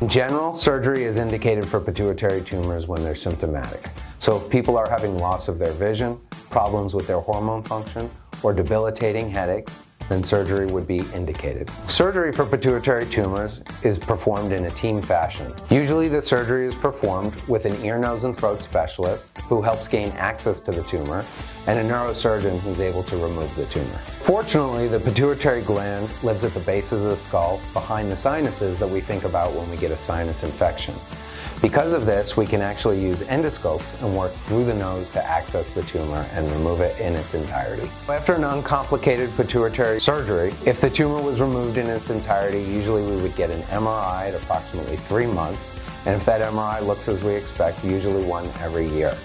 In general, surgery is indicated for pituitary tumors when they're symptomatic. So if people are having loss of their vision, problems with their hormone function, or debilitating headaches, then surgery would be indicated. Surgery for pituitary tumors is performed in a team fashion. Usually the surgery is performed with an ear, nose, and throat specialist who helps gain access to the tumor and a neurosurgeon who's able to remove the tumor. Fortunately, the pituitary gland lives at the base of the skull behind the sinuses that we think about when we get a sinus infection. Because of this, we can actually use endoscopes and work through the nose to access the tumor and remove it in its entirety. After an uncomplicated pituitary surgery, if the tumor was removed in its entirety, usually we would get an MRI at approximately three months, and if that MRI looks as we expect, usually one every year.